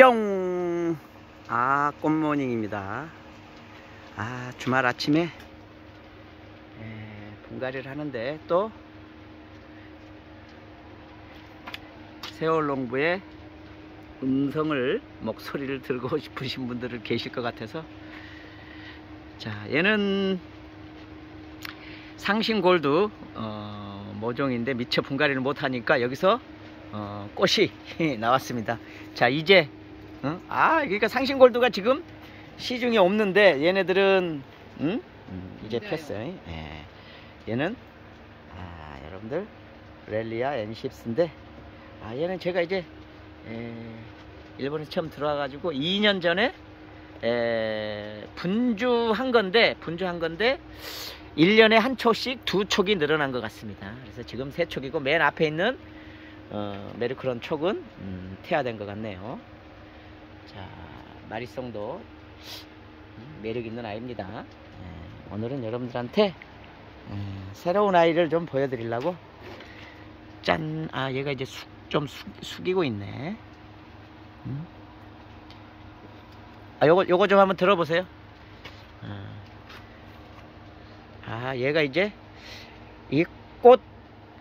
뿅! 아, 꽃모닝입니다. 아, 주말 아침에 에, 분갈이를 하는데 또 세월농부의 음성을 목소리를 들고 싶으신 분들을 계실 것 같아서 자 얘는 상신골드 어, 모종인데 미처 분갈이를 못하니까 여기서 어, 꽃이 나왔습니다 자 이제 어? 아 그러니까 상신골드가 지금 시중에 없는데 얘네들은 응? 음, 이제 네. 폈어요 예. 얘는 아 여러분들 렐리아 N10인데 아 얘는 제가 이제 에, 일본에 처음 들어와 가지고 2년 전에 에, 분주한 건데 분주한 건데 1년에 한 촉씩 두 촉이 늘어난 것 같습니다. 그래서 지금 세 촉이고 맨 앞에 있는 어, 메르크론 촉은 음, 태화된 것 같네요. 자 마리송도 음, 매력 있는 아이입니다. 에, 오늘은 여러분들한테 에, 새로운 아이를 좀 보여드리려고 짠! 아 얘가 이제 숙, 좀 숙, 숙이고 있네. 음? 아 요거 요거 좀 한번 들어보세요. 아, 아 얘가 이제 이 꽃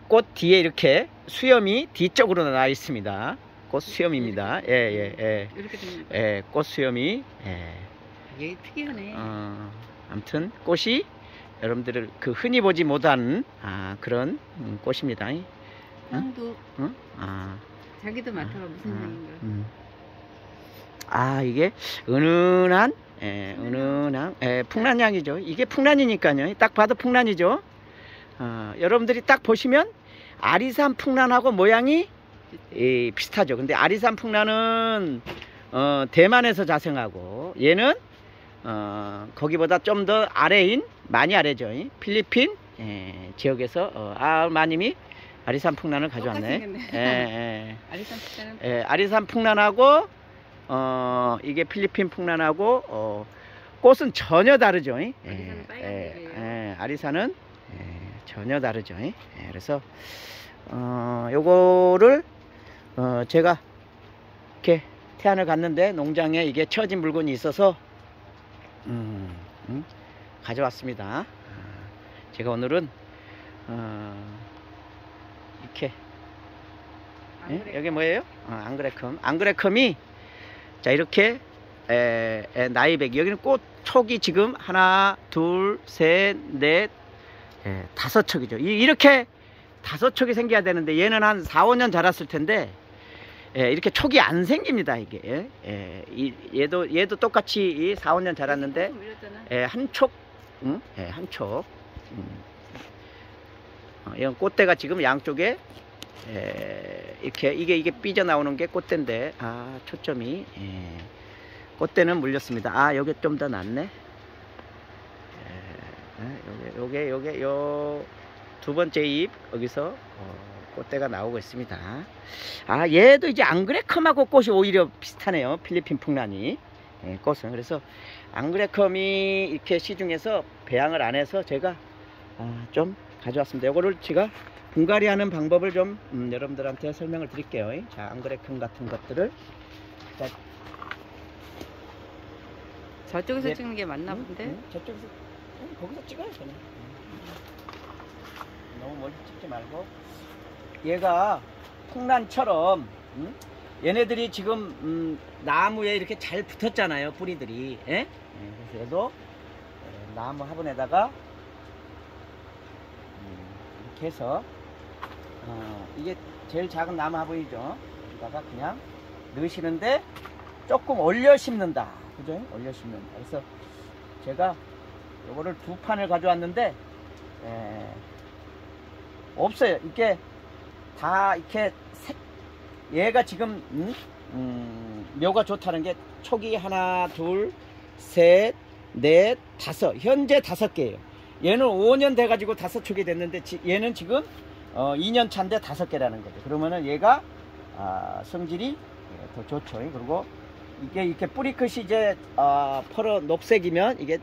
꽃 뒤에 이렇게 수염이 뒤쪽으로 나 있습니다. 꽃 수염입니다. 예 예 예. 이렇게 되면 예, 꽃 수염이 예. 얘 특이하네. 어, 아무튼 꽃이 여러분들을 그 흔히 보지 못한 아, 그런 음, 꽃입니다. 향도 응? 아, 자기도 맡아봐 무슨 아, 향인가. 음. 아 이게 은은한 예, 은은한 예, 풍란향이죠. 이게 풍란이니까요. 딱 봐도 풍란이죠. 어, 여러분들이 딱 보시면 아리산 풍란하고 모양이 이, 비슷하죠. 근데 아리산 풍란은 어, 대만에서 자생하고 얘는 어, 거기보다 좀 더 아래인 많이 아래죠. 이 필리핀 예, 지역에서 어, 아 마님이 아리산 풍란을 가져왔네. 예, 예. 아리산 예, 아리산 풍란하고 어 이게 필리핀 풍란하고 어 꽃은 전혀 다르죠. 예, 아리산은 빨간색이에요. 예, 아리산은 예, 전혀 다르죠. 예, 그래서 어 요거를 어 제가 이렇게 태안을 갔는데 농장에 이게 처진 물건이 있어서 음, 음, 가져왔습니다. 아, 제가 오늘은 어 이렇게 안 예? 여기 뭐예요? 어, 앙그레컴. 앙그레컴이 자 이렇게 에, 에, 나이백 여기는 꽃 촉이 지금 하나, 둘, 셋, 넷, 에, 다섯 촉이죠. 이, 이렇게 다섯 촉이 생겨야 되는데 얘는 한 4, 5년 자랐을 텐데 에, 이렇게 촉이 안 생깁니다 이게. 예, 예, 이, 얘도 얘도 똑같이 이 4, 5년 자랐는데. 예, 한 촉, 응? 예, 한 촉. 음. 어, 이건 꽃대가 지금 양쪽에 에, 이렇게 이게 이게 삐져 나오는 게 꽃대인데 아 초점이 예. 꽃대는 물렸습니다. 아 요게 좀더 낫네. 예, 예, 요게 요게 요게 요 두 번째 잎 여기서 어, 꽃대가 나오고 있습니다. 아 얘도 이제 앙그레컴하고 꽃이 오히려 비슷하네요. 필리핀 풍란이 예, 꽃은 그래서 앙그레컴이 이렇게 시중에서 배양을 안 해서 제가 아, 좀 가져왔습니다. 요거를 제가 분갈이 하는 방법을 좀 음, 여러분들한테 설명을 드릴게요. 자, 앙그레컴 같은 것들을 저쪽에서 예. 찍는 게 맞나 응? 본데. 응? 저쪽에서 응, 거기서 찍어요 그냥 너무 멀리 찍지 말고 얘가 풍란처럼 응? 얘네들이 지금 음, 나무에 이렇게 잘 붙었잖아요 뿌리들이 예? 예, 그래서 얘도 어, 나무 화분에다가 음, 이렇게 해서 어, 이게 제일 작은 나무 화분이죠 여기다가 그냥 넣으시는데 조금 올려 심는다 그죠? 올려 심는다 그래서 제가 요거를 두 판을 가져왔는데 에, 없어요. 이게 다 이렇게 색, 얘가 지금 음, 음, 묘가 좋다는 게 촉이 하나, 둘, 셋, 넷, 다섯. 현재 다섯 개예요. 얘는 5년 돼가지고 다섯 촉이 됐는데 지- 얘는 지금 어, 2년 차인데 다섯 개라는 거죠. 그러면은 얘가 아, 성질이 예, 더 좋죠. 그리고 이게 이렇게 뿌리 끝이 이제 아, 퍼러 녹색이면 이게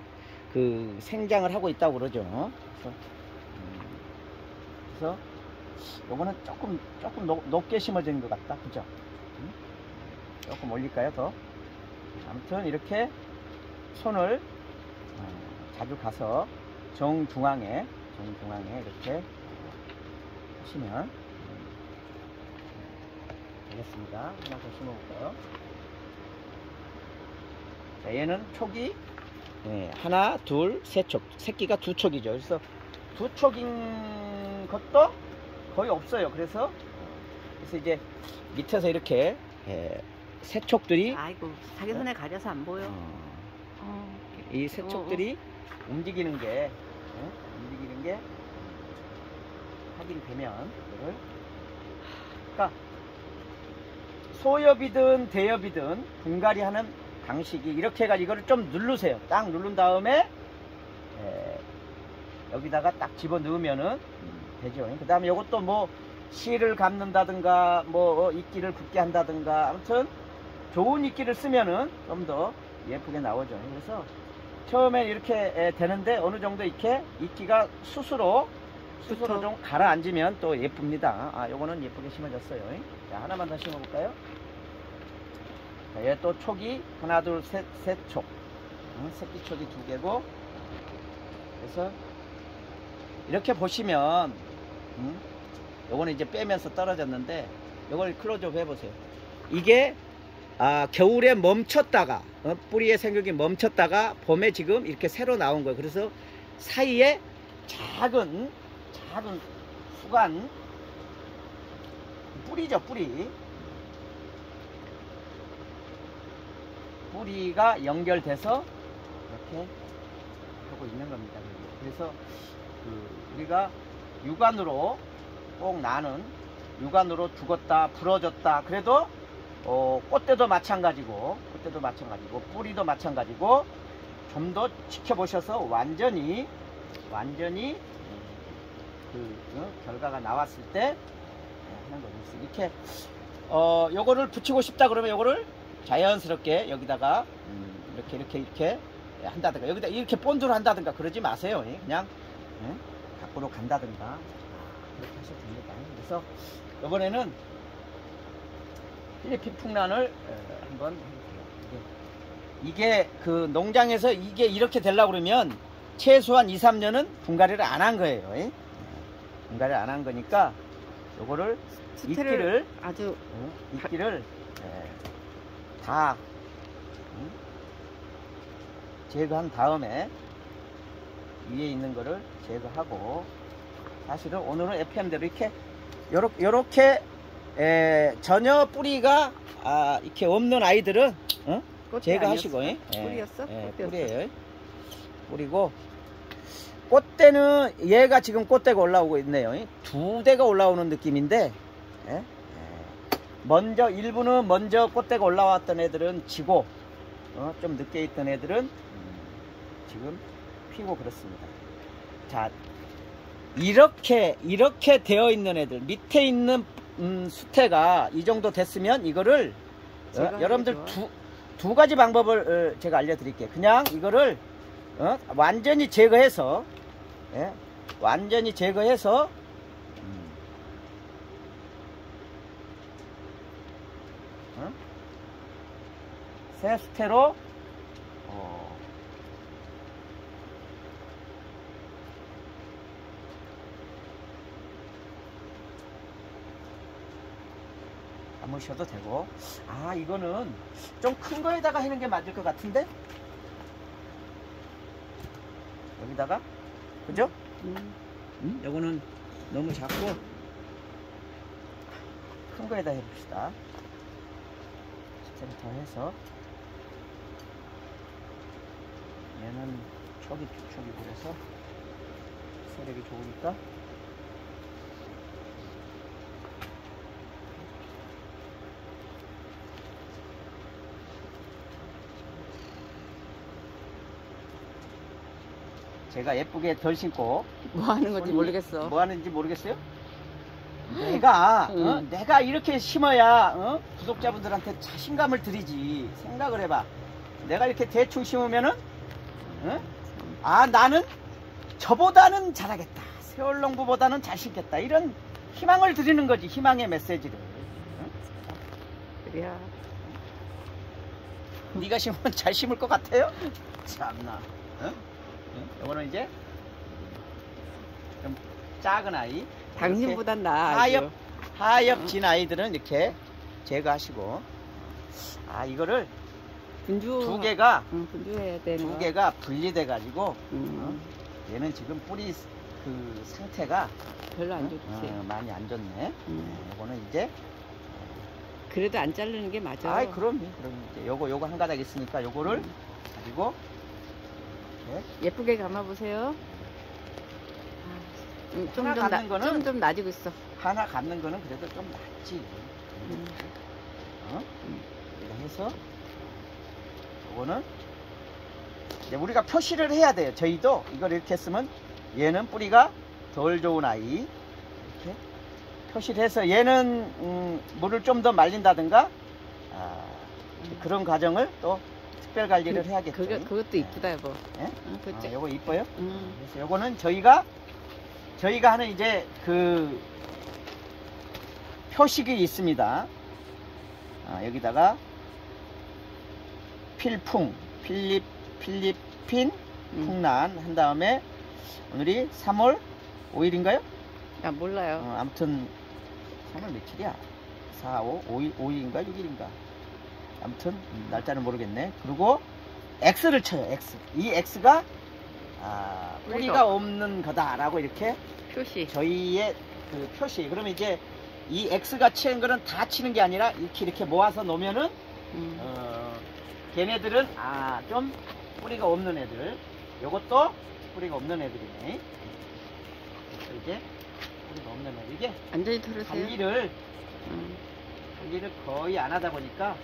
그 생장을 하고 있다고 그러죠. 그래서, 음, 그래서 요거는 조금 조금 높, 높게 심어진 것 같다, 그죠? 음? 조금 올릴까요 더? 아무튼 이렇게 손을 어, 자주 가서 정중앙에 정중앙에 이렇게 하시면 음, 되겠습니다. 하나 더 심어볼까요? 자, 얘는 촉이 예, 하나, 둘, 세 촉. 새끼가 두 촉이죠. 그래서 두 촉인 것도 거의 없어요. 그래서 그래서 이제 밑에서 이렇게 예, 세 촉들이 아이고 자기 손에 가려서 안 보여. 어, 어. 이 세척들이 움직이는 게 어? 움직이는 게 확인되면 이거를 그러니까 소엽이든 대엽이든 분갈이 하는 방식이 이렇게 해가지고 이거를 좀 누르세요 딱 누른 다음에 에, 여기다가 딱 집어 넣으면은 음, 되죠 그 다음에 이것도 뭐 실을 감는다든가 뭐 어, 이끼를 붙게 한다든가 아무튼 좋은 이끼를 쓰면은 좀 더 예쁘게 나오죠 그래서 처음에 이렇게 에, 되는데 어느 정도 이렇게 이끼가 스스로 스스로 붙어. 좀 가라앉으면 또 예쁩니다. 아, 요거는 예쁘게 심어졌어요. 자, 하나만 더 심어볼까요? 자, 얘 또 촉이 하나, 둘, 셋, 셋 촉. 응, 새끼 촉이 두 개고. 그래서 이렇게 보시면, 응? 요거는 이제 빼면서 떨어졌는데, 요걸 클로즈업 해보세요. 이게 아, 겨울에 멈췄다가 어, 뿌리의 생육이 멈췄다가 봄에 지금 이렇게 새로 나온 거예요. 그래서 사이에 작은 작은 수간 뿌리죠 뿌리 뿌리가 연결돼서 이렇게 하고 있는 겁니다. 그래서 그 우리가 육안으로 꼭 나는 육안으로 죽었다 부러졌다 그래도 어, 꽃대도 마찬가지고 꽃대도 마찬가지고 뿌리도 마찬가지고 좀 더 지켜보셔서 완전히 완전히 그 어, 결과가 나왔을 때 어, 하는. 그래서 이렇게 어 요거를 붙이고 싶다 그러면 요거를 자연스럽게 여기다가 음, 이렇게 이렇게 이렇게 한다든가 여기다 이렇게 본드를 한다든가 그러지 마세요. 예. 그냥 예, 밖으로 간다든가 아, 그렇게 하셔도 됩니다. 그래서 이번에는 필리핀 풍란을 어, 한번 해볼게요. 이게, 그 농장에서 이게 이렇게 되려고 그러면 최소한 2, 3년은 분갈이를 안 한 거예요. 예? 분갈이를 안 한 거니까 요거를 이끼를 아주 어, 이끼를 예, 다 음, 제거한 다음에 위에 있는 거를 제거하고 사실은 오늘은 FM대로 이렇게 요렇게, 요렇게 에, 전혀 뿌리가 아, 이렇게 없는 아이들은 어? 제거하시고? 예, 뿌리였어? 예? 뿌리예요. 뿌리고 꽃대는 얘가 지금 꽃대가 올라오고 있네요. 두 대가 올라오는 느낌인데 예? 예. 먼저 일부는 먼저 꽃대가 올라왔던 애들은 지고 어, 좀 늦게 있던 애들은 음, 지금 피고 그렇습니다. 자 이렇게 이렇게 되어 있는 애들 밑에 있는 음, 수태가 이 정도 됐으면 이거를 어, 여러분들. 두, 두 가지 방법을 어, 제가 알려드릴게요. 그냥 이거를 어, 완전히 제거해서 예, 완전히 제거해서 음, 어? 새 수태로 담으셔도 되고. 아 이거는 좀 큰 거에다가 하는 게 맞을 것 같은데? 여기다가? 그죠? 음. 음? 요거는 너무 작고. 큰 거에다 해봅시다. 스테부터 해서. 얘는 두 촉이 그래서 세력이 좋으니까 제가 예쁘게 덜 심고 뭐 하는 건지 모르겠어. 뭐 하는지 모르겠어요? 내가 응. 어? 내가 이렇게 심어야 어? 구독자분들한테 자신감을 드리지 생각을 해봐 내가 이렇게 대충 심으면은 어? 아 나는 저보다는 잘하겠다 세월농부보다는 잘 심겠다 이런 희망을 드리는 거지 희망의 메시지를 어? 그래야 네가 심으면 잘 심을 것 같아요? 참나. 이거는 이제 좀 작은 아이. 당신보단 나. 하엽 하엽 진 아이들은 이렇게 제거하시고 아 이거를 분주. 두 개가 응, 분주해야 되는. 두 거. 개가 분리돼 가지고 음, 얘는 지금 뿌리 그 상태가 별로 안 좋지. 어, 많이 안 좋네. 음. 이거는 이제 그래도 안 자르는 게 맞아. 아이 그럼요. 그럼 이제 요거 요거 한 가닥 있으니까 요거를 음. 가지고 예쁘게 감아보세요. 음, 좀좀 거는- 좀, 좀 나지고 있어. 하나 감는 거는 그래도 좀 낫지. 음. 어? 이렇게 해서 요거는 이제 우리가 표시를 해야 돼요. 저희도 이걸 이렇게 했으면 얘는 뿌리가 덜 좋은 아이 이렇게 표시를 해서 얘는 음, 물을 좀 더 말린다든가 아, 그런 과정을 또 특별 관리를 해야겠죠. 그거, 그것도 이쁘다, 여보. 예? 응, 아, 그치? 요거 이뻐요? 음. 그래서 요거는 저희가 저희가 하는 이제 그 표식이 있습니다. 아, 여기다가 필풍, 필립, 필리핀, 음. 풍란 한 다음에 오늘이 3월 5일인가요? 나 몰라요. 어, 아무튼 3월 며칠이야? 4, 5, 5일, 5일인가 6일인가? 아무튼 음, 날짜는 모르겠네. 그리고 X를 쳐요. X. 이 X가 아, 뿌리가 없는 거다라고 이렇게 표시. 저희의 그 표시. 그러면 이제 이 X가 치는 거는 다 치는 게 아니라 이렇게 이렇게 모아서 놓으면은 음. 어, 걔네들은 아 좀 뿌리가 없는 애들. 요것도 뿌리가 없는 애들이네. 이제 뿌리가 없는 애들. 이게 완전히 털으세요. 관리를 음. 관리를 거의 안 하다 보니까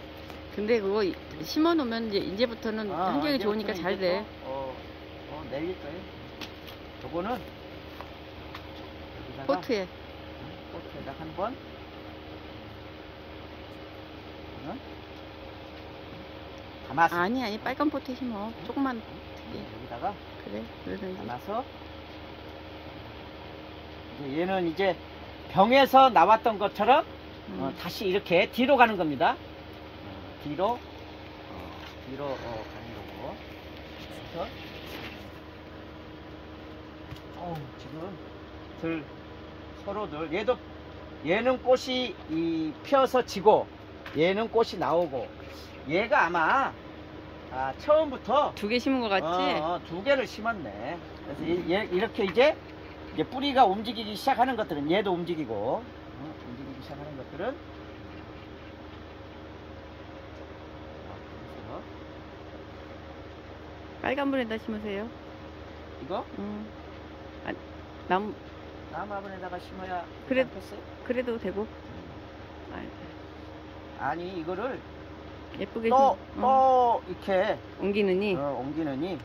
근데 그거 심어 놓으면 이제 이제부터는 아, 환경이 이제부터는 좋으니까 잘 이제 돼. 또, 어, 어, 내릴 거예요. 여기다가 포트에. 포트에다 한번 어? 담아서 아니 아니 빨간 포트에 심어. 조금만 예. 여기다가 그래. 그러든지. 담아서 이제 얘는 이제 병에서 나왔던 것처럼 음. 어, 다시 이렇게 뒤로 가는 겁니다. 어, 뒤로 어, 뒤로 어, 가는 거고. 그래서 어우, 지금 들 서로들 얘도 얘는 꽃이 이 피어서 지고 얘는 꽃이 나오고 얘가 아마 아, 처음부터 두 개 심은 거 같지? 어, 어, 두 개를 심었네. 그래서 이, 얘, 이렇게 이제, 이제 뿌리가 움직이기 시작하는 것들은 얘도 움직이고 어, 움직이기 시작하는 것들은 아, 그래서 빨간 불에다 심으세요. 이거 음. 아, 남 나무화분에다가 심어야 그래. 그래도 되고. 아, 아니 이거를 예쁘게 또 심. 또 어, 이렇게 옮기느니. 어, 옮기느니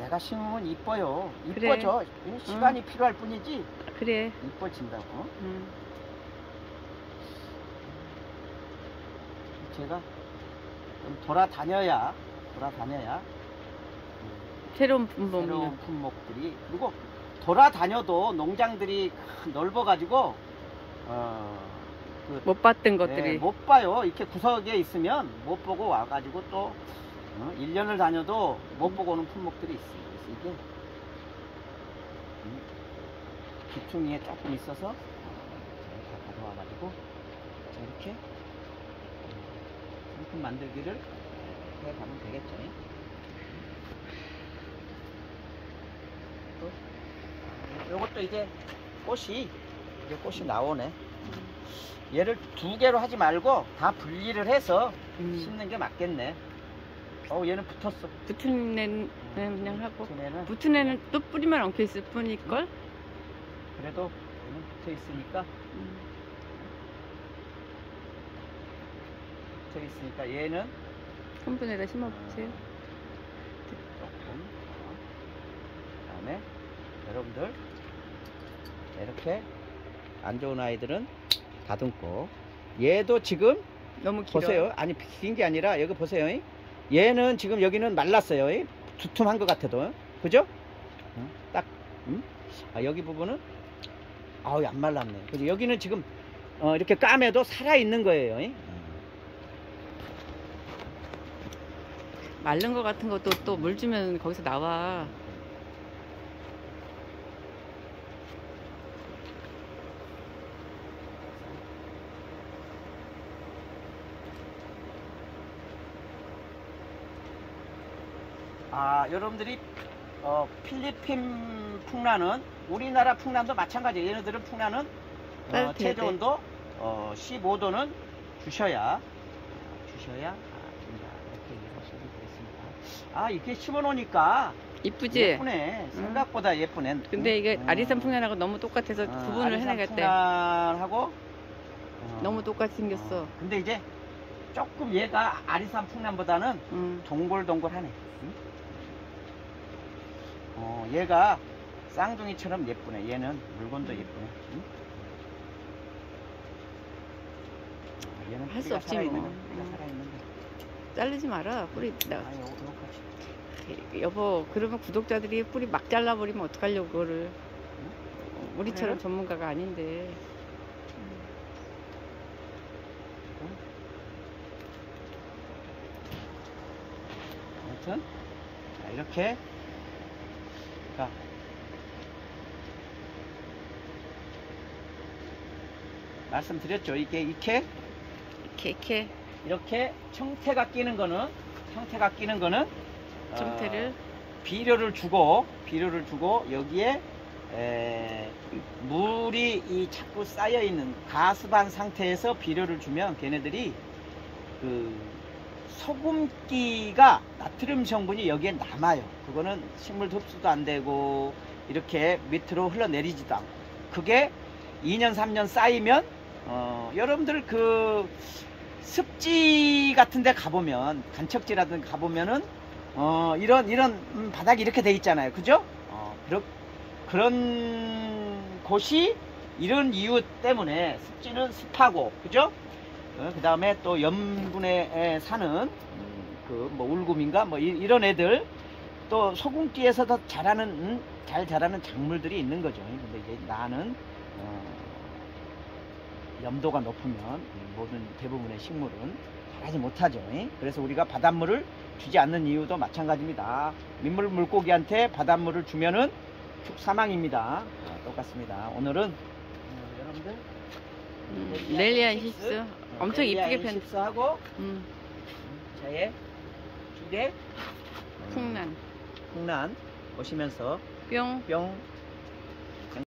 내가 심으면 이뻐요. 그래. 이뻐져. 시간이 필요할 뿐이지 그래. 이뻐진다고. 음. 제가 좀 돌아다녀야 돌아다녀야 새로운 분봉. 새로운 품목들이 그리고 돌아다녀도 농장들이 넓어가지고 어, 그, 못 봤던 네, 것들이. 못 봐요 이렇게 구석에 있으면 못 보고 와가지고 또 어, 1년을 다녀도 못 보고 오는 품목들이 있어요 그래서 이게 음, 기퉁이에 조금 있어서 다 가져와가지고 자, 이렇게 음, 상품 만들기를 해가면 되겠죠 또, 요것도 이제 꽃이 이제 꽃이 나오네 얘를 두 개로 하지 말고 다 분리를 해서 음. 심는 게 맞겠네. 어 얘는 붙었어. 붙은 애는 그냥 하고. 붙은 애는 붙은 애는 또 뿌리만 엉켜 있을 뿐일걸? 그래도 얘는 붙어 있으니까 음. 붙어 있으니까 얘는 한 분에다 심어보세요. 조금. 어. 그다음에 여러분들 이렇게 안 좋은 아이들은 다듬고 얘도 지금 너무 길어. 보세요. 아니 긴 게 아니라 여기 보세요. 얘는 지금 여기는 말랐어요. 두툼한 것 같아도 그죠? 응? 딱 응? 아, 여기 부분은 아우 안 말랐네. 그죠? 여기는 지금 어, 이렇게 까매도 살아 있는 거예요. 응? 마른 거 같은 것도 또 물 주면 거기서 나와. 아, 여러분들이 어, 필리핀 풍란은 우리나라 풍란도 마찬가지예요. 얘네들은 풍란은 어, 최저 돼. 온도 어, 15도는 주셔야 주셔야 아, 됩니다. 이렇게 이해하시면 되겠습니다. 아, 이렇게 심어 놓으니까 이쁘지? 예쁘네. 생각보다 예쁘네. 근데 이게 음. 아리산 풍년하고 너무 똑같아서 어, 구분을 해내겠대. 풍란하고 어, 너무 똑같이 생겼어. 어, 근데 이제 조금 얘가 아리산 풍란보다는 응. 동글동글하네. 응? 어, 얘가 쌍둥이처럼 예쁘네. 얘는 물건도 예쁘네. 응? 아, 얘는 할수 뿌리가 없지 살아있는 뭐. 거, 뿌리가 응. 살아있는데. 자르지 마라. 뿌리 나, 아, 요, 요까지. 여보 그러면 구독자들이 뿌리 막 잘라버리면 어떡하려고 그거를? 우리처럼 그래요? 전문가가 아닌데. 아무튼 자, 이렇게. 자, 말씀드렸죠. 이게 이렇게 이렇게 이렇게 이렇게 청태가 끼는 거는 청태가 끼는 거는 어, 정태를 비료를 주고 비료를 주고 여기에 에, 물이 이 자꾸 쌓여 있는 가습한 상태에서 비료를 주면 걔네들이 그 소금기가 나트륨 성분이 여기에 남아요. 그거는 식물 흡수도 안 되고 이렇게 밑으로 흘러내리지도 않고 그게 2년 3년 쌓이면 어, 여러분들 그 습지 같은 데 가보면 간척지라든가 가보면은 어, 이런 이런 음, 바닥이 이렇게 돼 있잖아요, 그죠? 어, 그렇, 그런 곳이 이런 이유 때문에 습지는 습하고, 그죠? 그 다음에 또 염분에 사는 그뭐 울금인가 뭐 이, 런 애들 또 소금기에서 더 자라는 음, 잘 자라는 작물들이 있는 거죠. 근데 이제 나는 어, 염도가 높으면 이 모든 대부분의 식물은 자라지 못하죠. 그래서 우리가 바닷물을 주지 않는 이유도 마찬가지입니다. 민물 물고기한테 바닷물을 주면은 죽 사망입니다. 아, 똑같습니다. 오늘은 어, 여러분들. 음, 렐리안 시스. 엄청 이쁘게 편 하고 음, 저의 기대 풍란 풍란 보시면서 뿅. 뿅